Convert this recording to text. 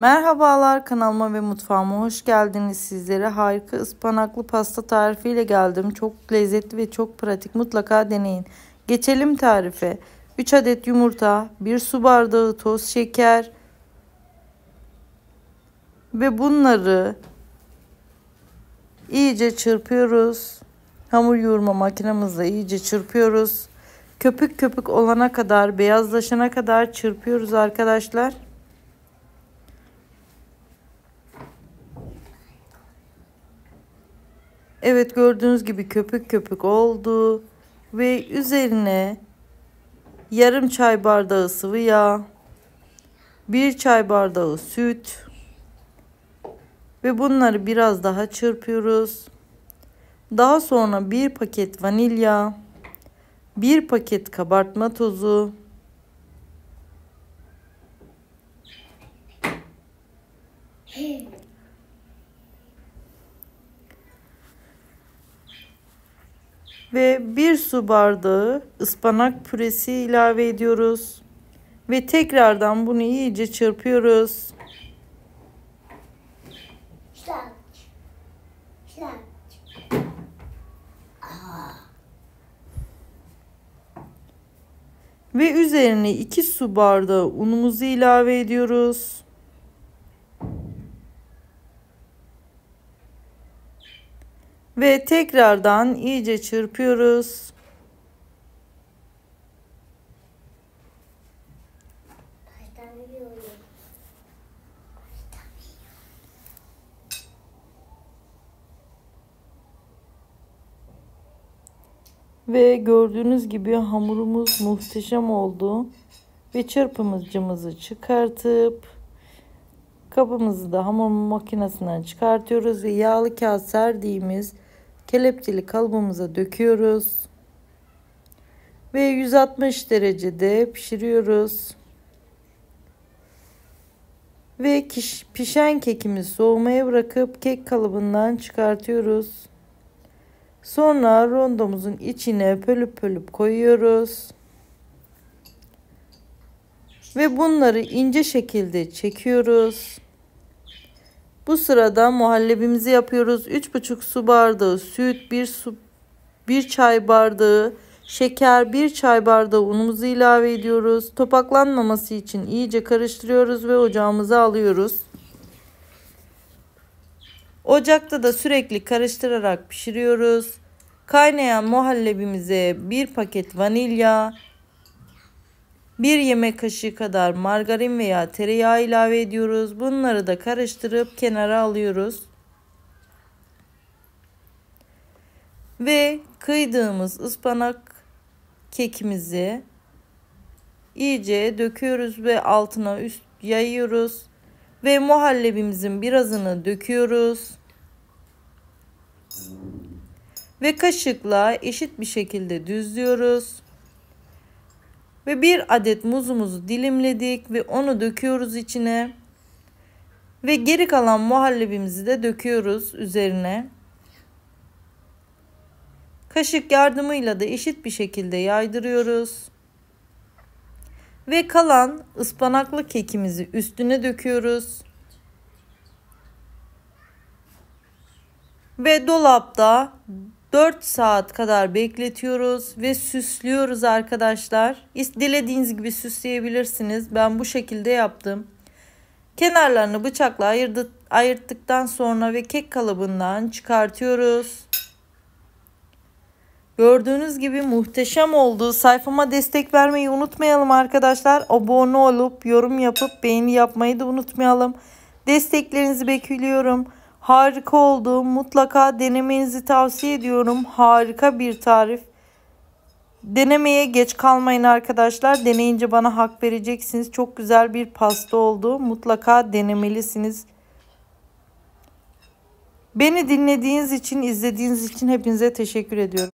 Merhabalar kanalıma ve mutfağıma hoş geldiniz. Sizlere harika ıspanaklı pasta tarifiyle geldim. Çok lezzetli ve çok pratik. Mutlaka deneyin. Geçelim tarife. 3 adet yumurta, 1 su bardağı toz şeker ve bunları iyice çırpıyoruz. Hamur yoğurma makinemizle iyice çırpıyoruz. Köpük köpük olana kadar, beyazlaşana kadar çırpıyoruz arkadaşlar. Evet gördüğünüz gibi köpük köpük oldu. Ve üzerine yarım çay bardağı sıvı yağ, bir çay bardağı süt ve bunları biraz daha çırpıyoruz. Daha sonra bir paket vanilya, bir paket kabartma tozu, ve bir su bardağı ıspanak püresi ilave ediyoruz. Ve tekrardan bunu iyice çırpıyoruz. Ve üzerine 2 su bardağı unumuzu ilave ediyoruz. Ve tekrardan iyice çırpıyoruz. Ve gördüğünüz gibi hamurumuz muhteşem oldu. Ve çırpımıcımızı çıkartıp kabımızı da hamur makinesinden çıkartıyoruz ve yağlı kağıt serdiğimiz kelepçeli kalıbımıza döküyoruz. Ve 160 derecede pişiriyoruz. Ve pişen kekimizi soğumaya bırakıp kek kalıbından çıkartıyoruz. Sonra rondomuzun içine pölüp pölüp koyuyoruz. Ve bunları ince şekilde çekiyoruz. Bu sırada muhallebimizi yapıyoruz. 3,5 su bardağı süt, 1 su 1 çay bardağı şeker, 1 çay bardağı unumuzu ilave ediyoruz. Topaklanmaması için iyice karıştırıyoruz ve ocağımıza alıyoruz. Ocakta da sürekli karıştırarak pişiriyoruz. Kaynayan muhallebimize bir paket vanilya, bir yemek kaşığı kadar margarin veya tereyağı ilave ediyoruz. Bunları da karıştırıp kenara alıyoruz. Ve kıydığımız ıspanak kekimizi iyice döküyoruz ve altına üst yayıyoruz. Ve muhallebimizin birazını döküyoruz. Ve kaşıkla eşit bir şekilde düzlüyoruz. Ve bir adet muzumuzu dilimledik ve onu döküyoruz içine. Ve geri kalan muhallebimizi de döküyoruz üzerine. Kaşık yardımıyla da eşit bir şekilde yaydırıyoruz. Ve kalan ıspanaklı kekimizi üstüne döküyoruz. Ve dolapta 4 saat kadar bekletiyoruz ve süslüyoruz arkadaşlar. Dilediğiniz gibi süsleyebilirsiniz. Ben bu şekilde yaptım. Kenarlarını bıçakla ayırdı, ayırttıktan sonra ve kek kalıbından çıkartıyoruz. Gördüğünüz gibi muhteşem oldu. Sayfama destek vermeyi unutmayalım arkadaşlar. Abone olup yorum yapıp beğeni yapmayı da unutmayalım. Desteklerinizi bekliyorum. Harika oldu. Mutlaka denemenizi tavsiye ediyorum. Harika bir tarif. Denemeye geç kalmayın arkadaşlar. Deneyince bana hak vereceksiniz. Çok güzel bir pasta oldu. Mutlaka denemelisiniz. Beni dinlediğiniz için, izlediğiniz için hepinize teşekkür ediyorum.